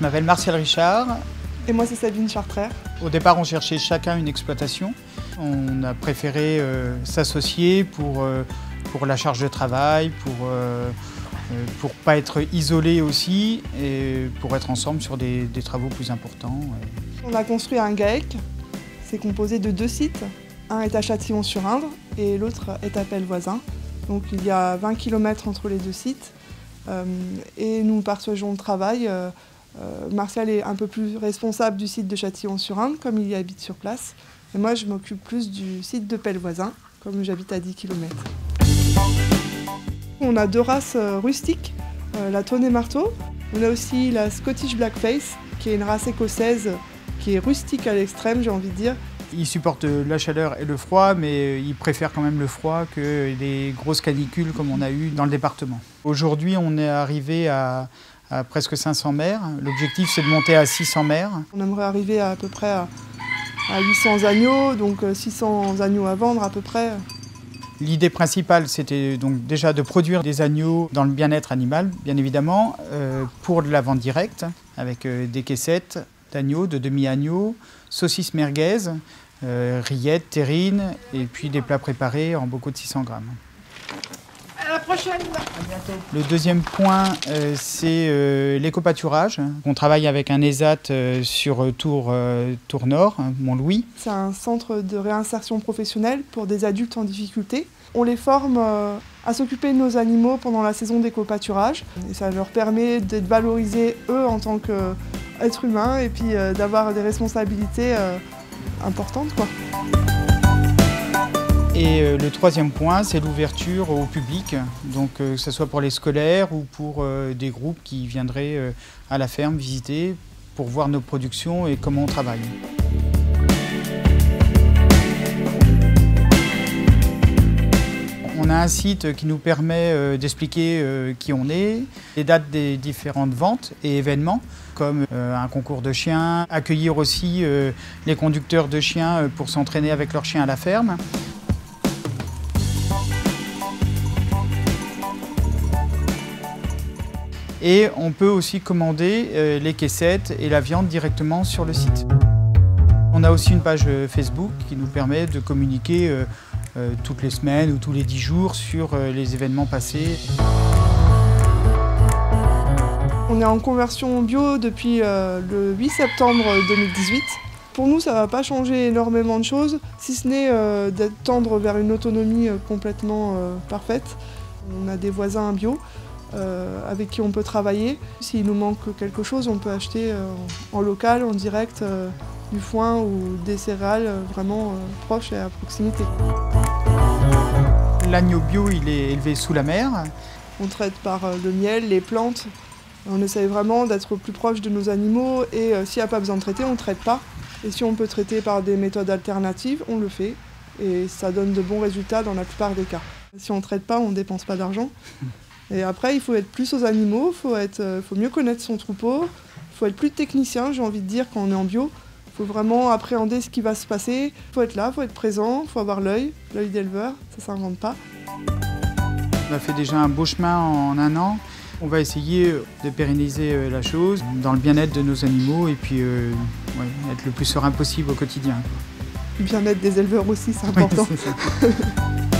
m'appelle Martial Richard. Et moi, c'est Sabine Chartraire. Au départ, on cherchait chacun une exploitation. On a préféré euh, s'associer pour, euh, pour la charge de travail, pour euh, pour pas être isolé aussi et pour être ensemble sur des, des travaux plus importants. On a construit un GAEC. C'est composé de deux sites. Un est à Châtillon-sur-Indre et l'autre est à Pellevoisin. Donc il y a 20 km entre les deux sites. et nous partageons le travail. Martial est un peu plus responsable du site de Châtillon-sur-Indre, comme il y habite sur place. Et moi, je m'occupe plus du site de Pellevoisin, comme j'habite à 10 km. On a deux races euh, rustiques, euh, la tonne et marteau. On a aussi la Scottish Blackface, qui est une race écossaise qui est rustique à l'extrême, j'ai envie de dire. Il supporte la chaleur et le froid, mais il préfère quand même le froid que les grosses canicules comme on a eu dans le département. Aujourd'hui, on est arrivé à, presque 500 mères. L'objectif, c'est de monter à 600 mères. On aimerait arriver à, à peu près à à 800 agneaux, donc 600 euh, agneaux à vendre à peu près. L'idée principale, c'était donc déjà de produire des agneaux dans le bien-être animal, bien évidemment, euh, pour de la vente directe, avec euh, des caissettes d'agneaux, de demi-agneaux, saucisses merguez, rillettes, terrines, et puis des plats préparés en beaucoup de 600 grammes prochaine. Le deuxième point, euh, c'est euh, l'éco-pâturage. On travaille avec un ESAT euh, sur Tour, Tour Nord, hein, Mont-Louis. C'est un centre de réinsertion professionnelle pour des adultes en difficulté. On les forme à s'occuper de nos animaux pendant la saison d'éco-pâturage. Et ça leur permet d'être valorisés eux en tant qu'êtres humains et puis d'avoir des responsabilités importantes. Quoi. Et euh, le troisième point, c'est l'ouverture au public, donc euh, que ce soit pour les scolaires ou pour euh, des groupes qui viendraient à la ferme visiter pour voir nos productions et comment on travaille. On a un site qui nous permet d'expliquer qui on est, les dates des différentes ventes et événements, comme un concours de chiens, accueillir aussi les conducteurs de chiens pour s'entraîner avec leurs chiens à la ferme. Et on peut aussi commander euh, les caissettes et la viande directement sur le site. On a aussi une page euh, Facebook qui nous permet de communiquer euh, toutes les semaines ou tous les dix jours sur les événements passés. On est en conversion bio depuis le 8 septembre 2018. Pour nous, ça ne va pas changer énormément de choses, si ce n'est d'être tendre vers une autonomie complètement parfaite. On a des voisins bio, euh, avec qui on peut travailler. S'il nous manque quelque chose, on peut acheter euh, en local, en direct, euh, du foin ou des céréales vraiment proches et à proximité. L'agneau bio, il est élevé sous la mer. On traite par le miel, les plantes. On essaye vraiment d'être plus proche de nos animaux et s'il n'y a pas besoin de traiter, on ne traite pas. Et si on peut traiter par des méthodes alternatives, on le fait. Et ça donne de bons résultats dans la plupart des cas. Si on ne traite pas, on ne dépense pas d'argent. Et après, il faut être plus aux animaux, il faut, euh, faut mieux connaître son troupeau, il faut être plus technicien, j'ai envie de dire, quand on est en bio. Il faut vraiment appréhender ce qui va se passer. Il faut être là, il faut être présent, il faut avoir l'œil, l'œil d'éleveur, ça ne s'invente pas. On a fait déjà un beau chemin en un an. On va essayer de pérenniser euh, la chose dans le bien-être de nos animaux et puis euh, être le plus serein possible au quotidien. Le bien-être des éleveurs aussi, c'est important.